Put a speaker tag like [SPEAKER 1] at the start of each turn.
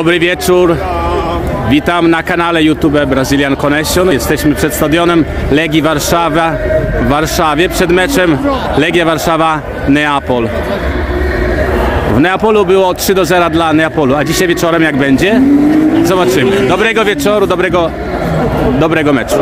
[SPEAKER 1] Dobry wieczór. Witam na kanale YouTube Brazilian Connection. Jesteśmy przed stadionem Legii Warszawa w Warszawie przed meczem Legia Warszawa Neapol. W Neapolu było 3 do 0 dla Neapolu, a dzisiaj wieczorem jak będzie? Zobaczymy. Dobrego wieczoru, dobrego, dobrego meczu.